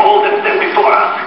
All that's been before us.